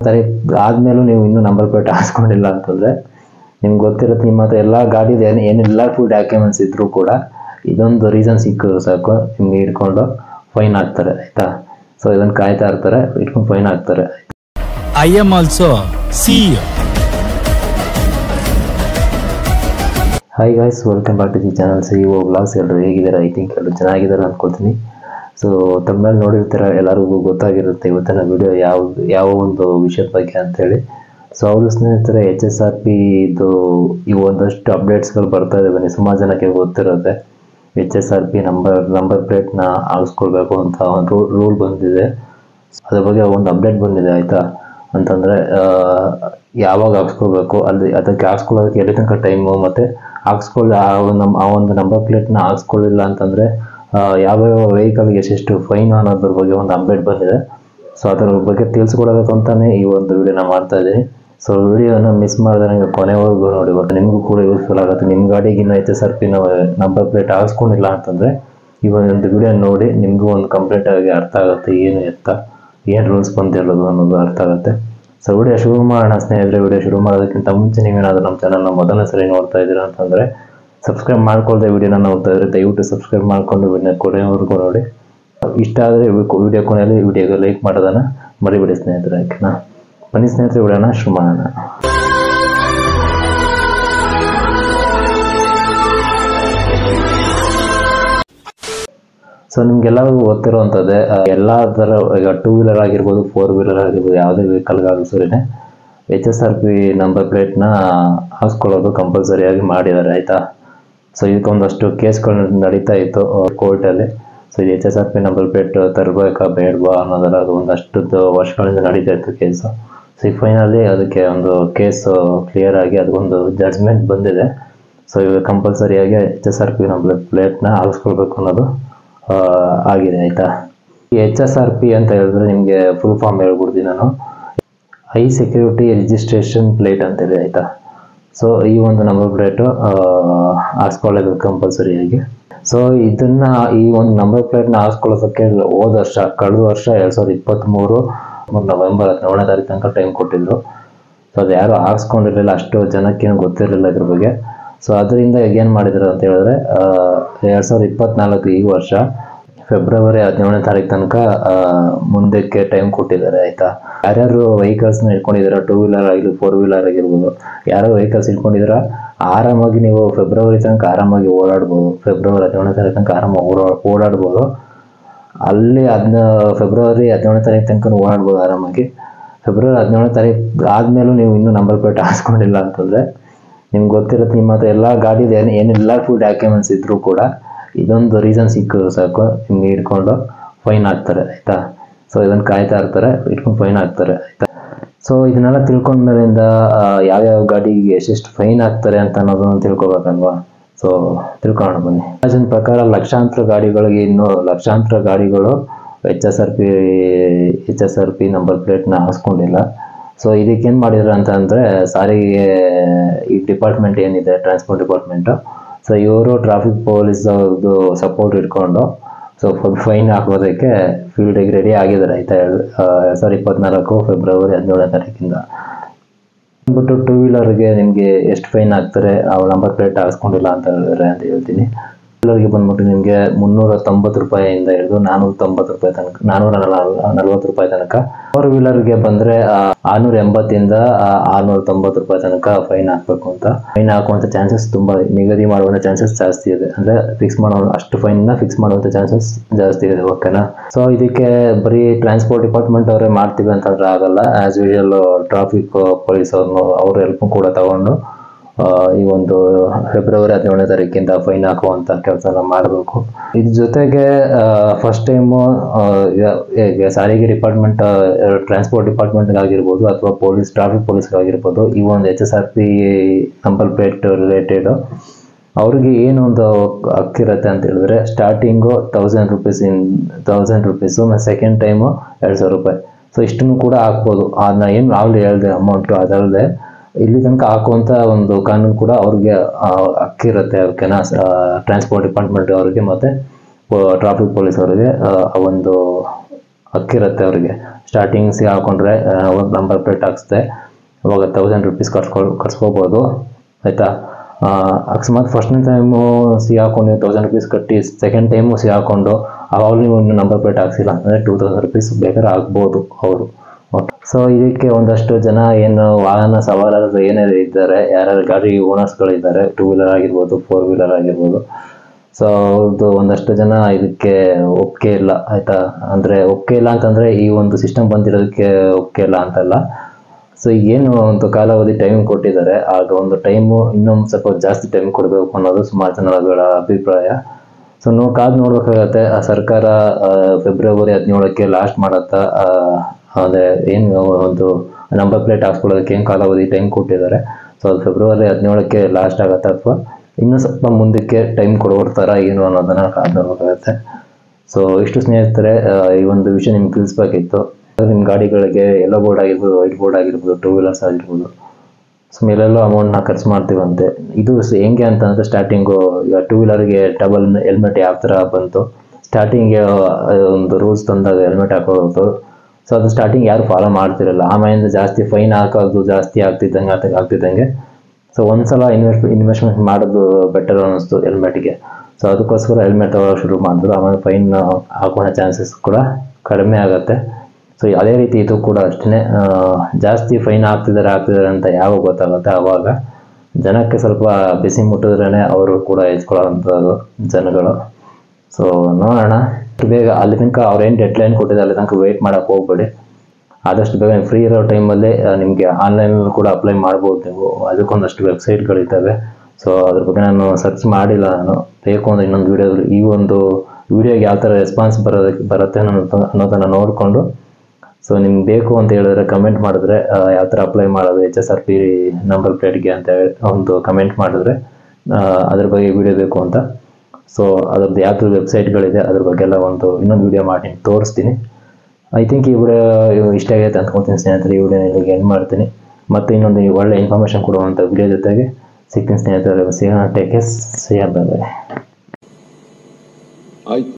ತಾರೀಕು ಆದ್ಮೇಲೂ ನೀವು ಇನ್ನೂ ನಂಬರ್ ಪ್ಲೇಟ್ ಹಾಕ್ಸ್ಕೊಂಡಿಲ್ಲ ಅಂತಂದ್ರೆ ನಿಮ್ಗೆ ಗೊತ್ತಿರುತ್ತೆ ನಿಮ್ಮ ಹತ್ರ ಎಲ್ಲ ಗಾಡಿದು ಏನು ಏನೆಲ್ಲ ಫುಲ್ ಡಾಕ್ಯುಮೆಂಟ್ಸ್ ಇದ್ರೂ ಕೂಡ ಇದೊಂದು ರೀಸನ್ ಸಿಕ್ಕಿದ್ರು ಸಾಕು ನಿಮ್ಗೆ ಇಟ್ಕೊಂಡು ಫೈನ್ ಹಾಕ್ತಾರೆ ಆಯ್ತಾ? ಸೊ ಇದನ್ನ ಕಾಯ್ತಾ ಇರ್ತಾರೆ ಇಟ್ಕೊಂಡು ಫೈನ್ ಹಾಕ್ತಾರೆ I am also C hi guys welcome back to the channel C O blogs ಎಲ್ಲರೂ ಹೇಗಿದ್ದಾರೆ? ಐ ಥಿಂಕ್ ಎಲ್ಲರೂ ಚೆನ್ನಾಗಿದ್ದಾರೆ ಅಂದ್ಕೊಳ್ತೀನಿ ಸೊ ತಮ್ಮ ಮೇಲೆ ನೋಡಿರ್ತೀರ, ಎಲ್ಲರಿಗೂ ಗೊತ್ತಾಗಿರುತ್ತೆ ಇವತ್ತಿನ ವಿಡಿಯೋ ಯಾವ ಯಾವ ಒಂದು ವಿಷಯದ ಬಗ್ಗೆ ಅಂತೇಳಿ. ಸೊ ಹೌದು ಸ್ನೇಹಿತರೆ ಎಚ್ ಎಸ್ ಆರ್ ಪಿ ಇದು, ಈ ಒಂದಷ್ಟು ಅಪ್ಡೇಟ್ಸ್ಗಳು ಬರ್ತಾ ಇದೆ ಬನ್ನಿ. ಸುಮಾರು ಜನಕ್ಕೆ ಗೊತ್ತಿರುತ್ತೆ. H S R P number number ಪ್ಲೇಟ್ನ ಹಾಕ್ಸ್ಕೊಳ್ಬೇಕು ಅಂತ ಒಂದು ರೂಲ್ ಬಂದಿದೆ. ಅದ್ರ ಬಗ್ಗೆ ಒಂದು ಅಪ್ಡೇಟ್ ಬಂದಿದೆ, ಆಯಿತಾ? ಅಂತಂದರೆ ಯಾವಾಗ ಹಾಕ್ಸ್ಕೊಳ್ಬೇಕು, ಅಲ್ಲಿ ಅದಕ್ಕೆ ಹಾಕ್ಸ್ಕೊಳ್ಳೋದಕ್ಕೆ ಎಲ್ಲಿ ತನಕ ಟೈಮು ಮತ್ತೆ ಹಾಕ್ಸ್ಕೊಳ್ಳಿ, ಆ ಒಂದು ನಮ್ಮ ಆ ಒಂದು ನಂಬರ್ ಪ್ಲೇಟ್ನ ಹಾಕ್ಸ್ಕೊಳ್ಳಿಲ್ಲ ಅಂತಂದ್ರೆ ಯಾವ್ಯಾವ ವೆಹಿಕಲ್ಗೆ ಎಷ್ಟೆಷ್ಟು ಫೈನ್ ಅನ್ನೋದ್ರ ಬಗ್ಗೆ ಒಂದು ಅಪ್ಡೇಟ್ ಬಂದಿದೆ. ಸೊ ಅದರ ಬಗ್ಗೆ ತಿಳಿಸ್ಕೊಡ್ಬೇಕು ಅಂತಾನೆ ಈ ಒಂದು ವಿಡಿಯೋನ ಮಾಡ್ತಾ ಇದ್ದೀನಿ. ಸೊ ವಿಡಿಯೋನ ಮಿಸ್ ಮಾಡಿದ್ರೆ ನನಗೆ ಕೊನೆವರೆಗೂ ನೋಡಿ ಬಟ್ ನಿಮಗೂ ಕೂಡ ಯೂಸ್ಫುಲ್ ಆಗುತ್ತೆ. ನಿಮ್ಮ ಗಾಡಿಗಿನ್ನ ಐತೆ H S R P number plate ಹಾಕ್ಸ್ಕೊಂಡಿಲ್ಲ ಅಂತಂದ್ರೆ, ಈ ಒಂದು ವಿಡಿಯೋ ನೋಡಿ ನಿಮಗೂ ಒಂದು ಕಂಪ್ಲೀಟ್ ಆಗಿ ಅರ್ಥ ಆಗುತ್ತೆ ಏನು ಎತ್ತ, ಏನು ರೂಲ್ಸ್ ಬಂದಿರೋದು ಅನ್ನೋದು ಅರ್ಥ ಆಗುತ್ತೆ. ಸೊ ವಿಡಿಯೋ ಶುರು ಮಾಡೋಣ ಸ್ನೇಹಿತರೆ. ವಿಡಿಯೋ ಶುರು ಮಾಡೋದಕ್ಕಿಂತ ಮುಂಚೆ ನೀವೇನಾದರೂ ನಮ್ಮ ಚಾನಲ್ನ ಮೊದಲನೇ ಸರಿ ನೋಡ್ತಾ ಇದ್ದೀರಾ ಅಂತಂದರೆ ಸಬ್ಸ್ಕ್ರೈಬ್ ಮಾಡ್ಕೊಳ್ಳದೆ ವಿಡಿಯೋನ ನೋಡ್ತಾ ಇದ್ರೆ ದಯವಿಟ್ಟು ಸಬ್ಸ್ಕ್ರೈಬ್ ಮಾಡ್ಕೊಂಡು ವಿಡಿಯೋ ಕೊನೆವರೆಗೂ ನೋಡಿ. ಇಷ್ಟ ಆದರೆ ವಿಡಿಯೋ ಕೊನೆಯಲ್ಲಿ ವಿಡಿಯೋಗೆ ಲೈಕ್ ಮಾಡೋದನ್ನು ಮರಿಬೇಡಿ ಸ್ನೇಹಿತರೆ ಓಕೆನಾ ಬನ್ನಿ ಸ್ನೇಹಿತರೆ, ವಿಡಿಯೋನ ಶುರು ಮಾಡೋಣ. ಸೊ ನಿಮ್ಗೆಲ್ಲರಿಗೂ ಗೊತ್ತಿರುವಂಥದ್ದೇ ಎಲ್ಲ ಎಲ್ಲಾ ಥರ ಈಗ ಟೂ ವೀಲರ್ ಆಗಿರ್ಬೋದು ಫೋರ್ ವೀಲರ್ ಆಗಿರ್ಬೋದು, ಯಾವುದೇ ವೆಹಿಕಲ್ಗಾದ್ರೂ ಸರಿನೇ H S R P number ಪ್ಲೇಟ್ನ ಹಾಕ್ಸ್ಕೊಳ್ಳೋದು ಕಂಪಲ್ಸರಿಯಾಗಿ ಮಾಡಿದ್ದಾರೆ, ಆಯಿತಾ? ಸೊ ಇದಕ್ಕೊಂದಷ್ಟು ಕೇಸ್ಗಳು ನಡೀತಾ ಇತ್ತು ಕೋರ್ಟಲ್ಲಿ. So H S R P number plate ತರಬೇಕಾ ಬೇಡವಾ ಅನ್ನೋದೆಲ್ಲ ಒಂದಷ್ಟು ವರ್ಷಗಳಿಂದ ನಡೀತಾ ಇತ್ತು ಕೇಸು. ಸೊ ಈಗ ಫೈನಲಿ ಅದಕ್ಕೆ ಒಂದು ಕೇಸು ಕ್ಲಿಯರ್ ಆಗಿ ಅದಕ್ಕೊಂದು ಜಡ್ಜ್ಮೆಂಟ್ ಬಂದಿದೆ. ಸೊ ಇವಾಗ ಕಂಪಲ್ಸರಿಯಾಗಿ H S R P number ಪ್ಲೇಟ್ನ ಹಾಕಿಸ್ಕೊಳ್ಬೇಕು ಅನ್ನೋದು ಆಗಿದೆ, ಆಯಿತಾ? ಈ ಎಚ್ ಎಸ್ ಆರ್ ಪಿ ಅಂತ ಹೇಳಿದ್ರೆ ನಿಮಗೆ ಫುಲ್ ಫಾರ್ಮ್ ಹೇಳ್ಬಿಡ್ತೀನಿ ನಾನು. ಹೈ ಸೆಕ್ಯೂರಿಟಿ ರಿಜಿಸ್ಟ್ರೇಷನ್ ಪ್ಲೇಟ್ ಅಂತೇಳಿ ಆಯಿತಾ? ಸೊ ಈ ಒಂದು ನಂಬರ್ ಪ್ಲೇಟು ಹಾಕ್ಸ್ಕೊಳ್ಳೋದು ಕಂಪಲ್ಸರಿಯಾಗಿ ಸೊ ಇದನ್ನ ಈ ಒಂದು ನಂಬರ್ ಪ್ಲೇಟ್ನ ಹಾಕ್ಸ್ಕೊಳ್ಳೋದಕ್ಕೆ ಹೋದ ವರ್ಷ, ಕಳೆದ ವರ್ಷ ಎರಡು ಸಾವಿರದ ಇಪ್ಪತ್ತ್ಮೂರು ನವೆಂಬರ್ ಹದಿನೇಳನೇ ತಾರೀಕು ತನಕ ಟೈಮ್ ಕೊಟ್ಟಿದ್ರು. ಸೊ ಅದು ಯಾರು ಆರಿಸ್ಕೊಂಡಿರಲಿಲ್ಲ ಅಷ್ಟು ಜನಕ್ಕೇನು ಗೊತ್ತಿರಲಿಲ್ಲ ಇದ್ರ ಬಗ್ಗೆ. ಸೊ ಅದರಿಂದ ಏನು ಮಾಡಿದ್ರು ಅಂತ ಹೇಳಿದ್ರೆ ಎರಡು ಸಾವಿರದ ಇಪ್ಪತ್ನಾಲ್ಕು ಈ ವರ್ಷ ಫೆಬ್ರವರಿ ಹದಿನೇಳನೇ ತಾರೀಕು ತನಕ ಮುಂದಕ್ಕೆ ಟೈಮ್ ಕೊಟ್ಟಿದ್ದಾರೆ, ಆಯ್ತಾ? ಯಾರ್ಯಾರು ವೆಹಿಕಲ್ಸ್ನ ಇಟ್ಕೊಂಡಿದ್ದೀರಾ ಟೂ ವೀಲರ್ ಆಗಿರ್ಬೋದು ಫೋರ್ ವೀಲರ್ ಆಗಿರ್ಬೋದು ಯಾರೋ ವೆಹಿಕಲ್ಸ್ ಇಟ್ಕೊಂಡಿದ್ದೀರಾ ಆರಾಮಾಗಿ ನೀವು ಫೆಬ್ರವರಿ ತನಕ ಆರಾಮಾಗಿ ಓಡಾಡ್ಬೋದು. ಫೆಬ್ರವರಿ ಹದಿನೇಳನೇ ತಾರೀಕು ತನಕ ಆರಾಮಾಗಿ ಓಡಾ, ಓಡಾಡ್ಬೋದು. ಅಲ್ಲಿ ಹದಿನ ಫೆಬ್ರವರಿ ಹದಿನೇಳನೇ ತಾರೀಕು ತನಕ ಓಡಾಡ್ಬೋದು ಆರಾಮಾಗಿ. ಫೆಬ್ರವರಿ ಹದಿನೇಳನೇ ತಾರೀಕು ಆದಮೇಲೂ ನೀವು ಇನ್ನೂ ನಂಬರ್ ಪ್ಲೇಟ್ ಹಾಕ್ಸ್ಕೊಂಡಿಲ್ಲ ಅಂತಂದರೆ, ನಿಮ್ಗೆ ಗೊತ್ತಿರುತ್ತೆ ನಿಮ್ಮ ಹತ್ರ ಎಲ್ಲ ಗಾಡಿದು ಏನು, ಏನೆಲ್ಲ ಫುಲ್ ಡಾಕ್ಯುಮೆಂಟ್ಸ್ ಇದ್ದರೂ ಕೂಡ ಇದೊಂದು ರೀಸನ್ ಸಿಕ್ಕಿದ್ರು ಸಾಕು ಹಿಂಗೆ ಇಟ್ಕೊಂಡು ಫೈನ್ ಹಾಕ್ತಾರೆ ಆಯಿತಾ? ಸೊ ಇದನ್ನು ಕಾಯ್ತಾ ಇರ್ತಾರೆ ಇಟ್ಕೊಂಡು ಫೈನ್ ಹಾಕ್ತಾರೆ ಆಯಿತಾ? ಸೊ ಇದನ್ನೆಲ್ಲ ತಿಳ್ಕೊಂಡ್ಮೇಲಿಂದ ಯಾವ ಯಾವ್ಯಾವ ಗಾಡಿಗೆ ಎಷ್ಟೆಷ್ಟು ಫೈನ್ ಹಾಕ್ತಾರೆ ಅಂತ ಅನ್ನೋದನ್ನು ತಿಳ್ಕೊಬೇಕಲ್ವಾ? ಸೊ ತಿಳ್ಕೊಳ್ಳೋಣ ಬನ್ನಿ. ಅಂದಾಜಿನ ಪ್ರಕಾರ ಲಕ್ಷಾಂತರ ಗಾಡಿಗಳಿಗೆ ಇನ್ನೂ ಲಕ್ಷಾಂತರ ಗಾಡಿಗಳು H S R P H S R P number ಪ್ಲೇಟ್ನ ಹಾಸ್ಕೊಂಡಿಲ್ಲ. ಸೊ ಇದಕ್ಕೇನು ಮಾಡಿದ್ರು ಅಂತ ಅಂದರೆ, ಸಾರಿಗೆ ಈ ಡಿಪಾರ್ಟ್ಮೆಂಟ್ ಏನಿದೆ ಟ್ರಾನ್ಸ್ಪೋರ್ಟ್ ಡಿಪಾರ್ಟ್ಮೆಂಟು ಸೊ ಇವರು ಟ್ರಾಫಿಕ್ ಪೊಲೀಸ್ ಅವ್ರದ್ದು ಸಪೋರ್ಟ್ ಇಟ್ಕೊಂಡು ಸೊ ಫೈನ್ ಹಾಕೋದಕ್ಕೆ ಫೀಲ್ಡಿಗೆ ರೆಡಿ ಆಗಿದ್ದಾರೆ ಆಯ್ತಾ ಎರಡು ಸಾವಿರದ ಇಪ್ಪತ್ನಾಲ್ಕು ಫೆಬ್ರವರಿ ಹದಿನೇಳನೇ ತಾರೀಕಿಂದ. ಬಂದ್ಬಿಟ್ಟು ಟೂ ವೀಲರ್ಗೆ ನಿಮಗೆ ಎಷ್ಟು ಫೈನ್ ಹಾಕ್ತಾರೆ ಅವ್ರ ನಂಬರ್ ಪ್ಲೇಟ್ ಹಾಕ್ಸ್ಕೊಂಡಿಲ್ಲ ಅಂತ ಹೇಳಿದ್ರೆ ಅಂತ ಹೇಳ್ತೀನಿ. ವೀಲರ್ಗೆ ಬಂದ್ಬಿಟ್ಟು ನಿಮಗೆ ಮುನ್ನೂರ ತೊಂಬತ್ತು ರೂಪಾಯಿಯಿಂದ ಹಿಡಿದು ನಾನೂರ ತೊಂಬತ್ತು ರೂಪಾಯಿ ತನಕ, ನಾನೂರ ನಲವತ್ತು ರೂಪಾಯಿ ತನಕ. ಫೋರ್ ವೀಲರ್ಗೆ ಬಂದರೆ ಆರ್ನೂರ ಎಂಬತ್ತಿಂದ ಆರ್ನೂರ ತೊಂಬತ್ತು ರೂಪಾಯಿ ತನಕ ಫೈನ್ ಹಾಕಬೇಕು ಅಂತ. ಫೈನ್ ಹಾಕುವಂಥ ಚಾನ್ಸಸ್ ತುಂಬ ನಿಗದಿ ಮಾಡುವಂಥ ಚಾನ್ಸಸ್ ಜಾಸ್ತಿ ಇದೆ. ಅಂದರೆ ಫಿಕ್ಸ್ ಮಾಡೋ, ಅಷ್ಟು ಫೈನ್ನ ಫಿಕ್ಸ್ ಮಾಡುವಂಥ ಚಾನ್ಸಸ್ ಜಾಸ್ತಿ ಇದೆ ಓಕೆನಾ ಸೊ ಇದಕ್ಕೆ ಬರೀ ಟ್ರಾನ್ಸ್ಪೋರ್ಟ್ ಡಿಪಾರ್ಟ್ಮೆಂಟ್ ಅವರೇ ಮಾಡ್ತೀವಿ ಅಂತಂದ್ರೆ ಆಗಲ್ಲ. ಆಸ್ ಯೂಶಲ್ ಟ್ರಾಫಿಕ್ ಪೊಲೀಸ್ ಅವ್ರನ್ನು, ಅವ್ರ ಹೆಲ್ಪ್ ಕೂಡ ತಗೊಂಡು ಈ ಒಂದು ಫೆಬ್ರವರಿ ಹದಿನೇಳನೇ ತಾರೀಕಿಂದ ಫೈನ್ ಹಾಕುವಂತ ಕೆಲಸನ ಮಾಡಬೇಕು. ಇದ್ರ ಜೊತೆಗೆ ಫಸ್ಟ್ ಟೈಮು ಸಾರಿಗೆ ಡಿಪಾರ್ಟ್ಮೆಂಟ್ ಟ್ರಾನ್ಸ್ಪೋರ್ಟ್ ಡಿಪಾರ್ಟ್ಮೆಂಟ್ ಆಗಿರ್ಬೋದು ಅಥವಾ ಪೊಲೀಸ್ ಟ್ರಾಫಿಕ್ ಪೊಲೀಸ್ ಆಗಿರ್ಬೋದು ಈ ಒಂದು H S R P number plate related ಅವ್ರಿಗೆ ಏನು ಒಂದು ಹಕ್ಕಿರುತ್ತೆ ಅಂತ ಹೇಳಿದ್ರೆ starting thousand rupees in thousand rupees ಮತ್ತು ಸೆಕೆಂಡ್ ಟೈಮು ಎರಡು ಸಾವಿರ ರೂಪಾಯಿ. ಸೊ ಇಷ್ಟನ್ನು ಕೂಡ ಹಾಕ್ಬೋದು. ಅದನ್ನ ಏನು ಆಗಲಿ ಹೇಳಿದೆ ಅಮೌಂಟು ಅದಲ್ಲದೆ ಇಲ್ಲಿ ತನಕ ಹಾಕುವಂತ ಒಂದು ಕಾನೂನು ಕೂಡ ಅವ್ರಿಗೆ ಹಕ್ಕಿರುತ್ತೆ ಕೆನ ಟ್ರಾನ್ಸ್ಪೋರ್ಟ್ ಡಿಪಾರ್ಟ್ಮೆಂಟ್ ಅವರಿಗೆ ಮತ್ತೆ ಟ್ರಾಫಿಕ್ ಪೊಲೀಸ್ ಅವರಿಗೆ ಒಂದು ಹಕ್ಕಿರುತ್ತೆ ಅವರಿಗೆ. ಸ್ಟಾರ್ಟಿಂಗ್ ಒಂದು ನಂಬರ್ ಪ್ಲೇಟ್ ಹಾಕ್ಸ್ದೆ, ಅವಾಗ ತೌಸಂಡ್ ರುಪೀಸ್ ಕಟ್ಸ್ಕೊ ಕಟ್ಸ್ಕೋಬೋದು. ಆಯಿತಾ? ಅಕಸ್ಮಾತ್ ಫಸ್ಟ್ನೇ ಟೈಮು ಸಿಗಾಕೊಂಡು ನೀವು ತೌಸಂಡ್ ರುಪೀಸ್ ಕಟ್ಟಿ ಸೆಕೆಂಡ್ ಟೈಮು ಸಿ ಹಾಕೊಂಡು ಅವಾಗ ನೀವು ನಂಬರ್ ಪ್ಲೇಟ್ ಹಾಕ್ಸಿಲ್ಲ. ಅಂದರೆ ಟೂ ತೌಸಂಡ್ ರುಪೀಸ್ ಬೇಕಾದ್ರೆ ಆಗ್ಬೋದು ಅವರು. ಸೊ ಇದಕ್ಕೆ ಒಂದಷ್ಟು ಜನ ಏನು ವಾಹನ ಸವಾರರು ಏನೇ ಇದ್ದಾರೆ, ಯಾರ್ಯಾರು ಗಾಡಿ ಓನರ್ಸ್ಗಳಿದ್ದಾರೆ ಟೂ ವೀಲರ್ ಆಗಿರ್ಬೋದು ಫೋರ್ ವೀಲರ್ ಆಗಿರ್ಬೋದು. ಸೊ ಅವ್ರದ್ದು ಒಂದಷ್ಟು ಜನ ಇದಕ್ಕೆ ಒಪ್ಪಿಗೆ ಇಲ್ಲ, ಆಯಿತಾ? ಅಂದರೆ ಒಪ್ಪಿಗೆ ಇಲ್ಲ ಅಂತಂದರೆ ಈ ಒಂದು ಸಿಸ್ಟಮ್ ಬಂದಿರೋದಕ್ಕೆ ಒಪ್ಪಿಗೆ ಇಲ್ಲ ಅಂತಲ್ಲ. ಸೊ ಏನು ಒಂದು ಕಾಲಾವಧಿ ಟೈಮ್ ಕೊಟ್ಟಿದ್ದಾರೆ. ಆಗ ಒಂದು ಟೈಮು ಇನ್ನೊಂದು ಸ್ವಲ್ಪ ಜಾಸ್ತಿ ಟೈಮ್ ಕೊಡಬೇಕು ಅನ್ನೋದು ಸುಮಾರು ಜನಗಳ ಅಭಿಪ್ರಾಯ. ಸೊ ನಾವು ಕಾದು ನೋಡ್ಬೇಕಾಗತ್ತೆ. ಆ ಸರ್ಕಾರ ಫೆಬ್ರವರಿ ಹದಿನೇಳಕ್ಕೆ ಲಾಸ್ಟ್ ಮಾಡತ್ತಾ. ಆ, ಅದೇ ಏನು ಒಂದು ನಂಬರ್ ಪ್ಲೇಟ್ ಹಾಕ್ಸ್ಕೊಳ್ಳೋದಕ್ಕೆ ಏನು ಕಾಲಾವಧಿ ಟೈಮ್ ಕೊಟ್ಟಿದ್ದಾರೆ. ಸೊ ಅದು ಫೆಬ್ರವರಿ ಹದಿನೇಳಕ್ಕೆ ಲಾಸ್ಟ್ ಆಗುತ್ತೆ ಅಥವಾ ಇನ್ನೂ ಸ್ವಲ್ಪ ಮುಂದಕ್ಕೆ ಟೈಮ್ ಕೊಡೋರ್ ಥರ ಏನು ಅನ್ನೋದನ್ನ ಆಗುತ್ತೆ ಸೊ ಇಷ್ಟು ಸ್ನೇಹಿತರೆ ಈ ಒಂದು ವಿಷಯ ನಿಮ್ಗೆ ತಿಳಿಸ್ಬೇಕಿತ್ತು. ನಿಮ್ಮ ಗಾಡಿಗಳಿಗೆ ಎಲ್ಲೋ ಬೋರ್ಡ್ ಆಗಿರ್ಬೋದು ವೈಟ್ ಬೋರ್ಡ್ ಆಗಿರ್ಬೋದು ಟೂ ವೀಲರ್ಸ್ ಆಗಿರ್ಬೋದು. ಸೊ ಮೇಲೆಲ್ಲೋ ಅಮೌಂಟ್ನ ಖರ್ಚು ಮಾಡ್ತೀವಂತೆ. ಇದು ಹೆಂಗೆ ಅಂತಂದರೆ ಸ್ಟಾರ್ಟಿಂಗು ಈಗ ಟೂ ವೀಲರ್ಗೆ ಡಬಲ್ ಹೆಲ್ಮೆಟ್ ಯಾವ ಥರ ಬಂತು? ಸ್ಟಾರ್ಟಿಂಗ್ಗೆ ಒಂದು ರೂಲ್ಸ್ ತಂದಾಗ ಹೆಲ್ಮೆಟ್ ಹಾಕೋದು. ಸೊ ಅದು ಸ್ಟಾರ್ಟಿಂಗ್ ಯಾರು ಫಾಲೋ ಮಾಡ್ತಿರಲ್ಲ. ಆಮೇಲಿಂದ ಜಾಸ್ತಿ ಫೈನ್ ಹಾಕೋದು ಜಾಸ್ತಿ ಆಗ್ತಿದ್ದಂಗೆ ಆಗ್ತಿ- ಆಗ್ತಿದ್ದಂಗೆ. ಸೊ ಒಂದ್ಸಲ ಇನ್ವೆಸ್ಟ್ ಇನ್ವೆಸ್ಟ್ಮೆಂಟ್ ಮಾಡೋದು ಬೆಟರ್ ಅನ್ನಿಸ್ತು ಹೆಲ್ಮೆಟ್ಗೆ. ಸೊ ಅದಕ್ಕೋಸ್ಕರ ಹೆಲ್ಮೆಟ್ ತಗೊಳ್ಳೋಕೆ ಶುರು ಮಾಡಿದ್ರು. ಆಮೇಲೆ ಫೈನ್ ಹಾಕೋಣ ಚಾನ್ಸಸ್ ಕೂಡ ಕಡಿಮೆ ಆಗುತ್ತೆ. ಸೊ ಅದೇ ರೀತಿ ಇದು ಕೂಡ ಅಷ್ಟೇ ಜಾಸ್ತಿ ಫೈನ್ ಹಾಕ್ತಿದ್ದಾರೆ ಹಾಕ್ತಿದ್ದಾರೆ ಅಂತ ಯಾವಾಗ ಗೊತ್ತಾಗುತ್ತೆ? ಆವಾಗ ಜನಕ್ಕೆ ಸ್ವಲ್ಪ ಬಿಸಿ ಮುಟ್ಟಿದ್ರೇ ಅವರು ಕೂಡ ಎತ್ಕೊಳ್ಳೋವಂಥದ್ದು ಜನಗಳು. ಸೊ ನೋಡೋಣ. ಬೇಗ ಅಲ್ಲಿ ತನಕ ಅವ್ರೇನು ಡೆಡ್ ಲೈನ್ ಕೊಟ್ಟಿದ್ದಾರೆ ಅಲ್ಲಿ ತನಕ ವೇಟ್ ಮಾಡೋಕ್ಕೆ ಹೋಗ್ಬೇಡಿ. ಆದಷ್ಟು ಬೇಗ ಫ್ರೀ ಇರೋ ಟೈಮಲ್ಲಿ ನಿಮಗೆ ಆನ್ಲೈನಲ್ಲಿ ಕೂಡ ಅಪ್ಲೈ ಮಾಡ್ಬೋದು ನೀವು. ಅದಕ್ಕೊಂದಷ್ಟು ವೆಬ್ಸೈಟ್ಗಳಿದ್ದಾವೆ ಸೊ ಅದ್ರ ಬಗ್ಗೆ ನಾನು ಸರ್ಚ್ ಮಾಡಿಲ್ಲ ನಾನು. ಬೇಕು ಅಂದರೆ ಇನ್ನೊಂದು ವೀಡಿಯೋದಲ್ಲಿ ಈ ಒಂದು ವೀಡಿಯೋಗೆ ಯಾವ ಥರ ರೆಸ್ಪಾನ್ಸ್ ಬರೋದಕ್ಕೆ ಬರುತ್ತೆ ಅನ್ನೋದು ಅನ್ನೋದನ್ನು ನೋಡಿಕೊಂಡು. ಸೊ ನಿಮ್ಗೆ ಬೇಕು ಅಂತ ಹೇಳಿದ್ರೆ ಕಮೆಂಟ್ ಮಾಡಿದ್ರೆ ಯಾವ ಥರ ಅಪ್ಲೈ ಮಾಡೋದು H S R P number ಪ್ಲೇಟ್ಗೆ ಅಂತ ಹೇಳಿ ಒಂದು ಕಮೆಂಟ್ ಮಾಡಿದ್ರೆ ಅದ್ರ ಬಗ್ಗೆ ವಿಡಿಯೋ ಬೇಕು ಅಂತ. ಸೊ ಅದರದ್ದು ಯಾವ್ದು ವೆಬ್ಸೈಟ್ಗಳಿದೆ ಅದ್ರ ಬಗ್ಗೆ ಎಲ್ಲ ಒಂದು ಇನ್ನೊಂದು ವಿಡಿಯೋ ಮಾಡಿ ತೋರಿಸ್ತೀನಿ. ಐ ಥಿಂಕ್ ಈ ವಿಡಿಯೋ ಇಷ್ಟ ಆಗೈತೆ ಅಂದ್ಕೊತೀನಿ ಸ್ನೇಹಿತರೆ, ಈ ವಿಡಿಯೋ ಇಲ್ಲಿಗೆ ಎಂಡ್ ಮಾಡ್ತೀನಿ. ಮತ್ತೆ ಇನ್ನೊಂದು ಒಳ್ಳೆ ಇನ್ಫಾರ್ಮೇಷನ್ ಕೊಡುವಂಥ ವಿಡಿಯೋ ಜೊತೆಗೆ ಸಿಗ್ತೀನಿ ಸ್ನೇಹಿತರೆ. ಸಿಗೋಣ ಟೇಕ್ ಕೇರ್ ಸಿಗೋಣ ಆಯ್ತು